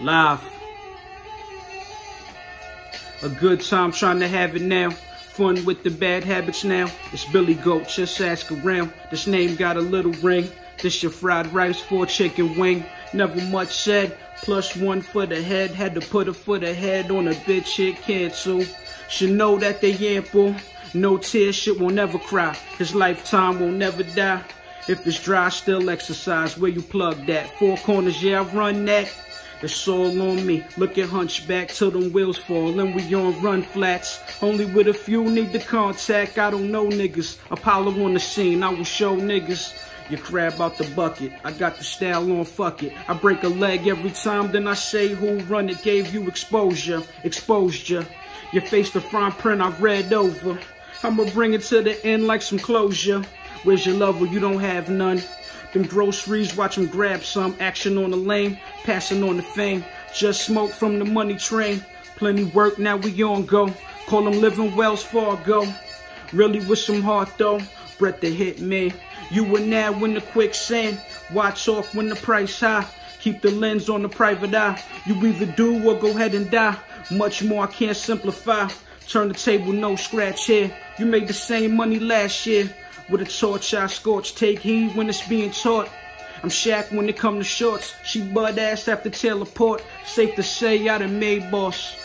Live. A good time trying to have it now. Fun with the bad habits now. It's Billy Goat, just ask around. This name got a little ring. This your fried rice for chicken wing. Never much said. Plus one for the head. Had to put a foot ahead on a bitch hit cancel. Should know that they ample. No tears, shit won't never cry. His lifetime won't never die. If it's dry, still exercise. Where you plug that? Four corners, yeah, I run that. It's all on me. Look at Hunchback till them wheels fall and we on run flats. Only with a few need the contact. I don't know niggas. Apollo on the scene. I will show niggas. You crab out the bucket. I got the style on, fuck it. I break a leg every time, then I say who run it gave you exposure. Exposure. You face the front print I read over. I'ma bring it to the end like some closure. Where's your lover? You don't have none. Them groceries, watch them grab some. Action on the lane, passing on the fame. Just smoke from the money train. Plenty work, now we on go. Call them living Wells Fargo. Really with some heart though. Brett the hit me. You were now in the quicksand. Watch off when the price high. Keep the lens on the private eye. You either do or go ahead and die. Much more I can't simplify. Turn the table, no scratch here. You made the same money last year. With a torch I scorch, take heed when it's being taught. I'm Shaq when it come to shorts. She butt ass after teleport. Safe to say I done made boss.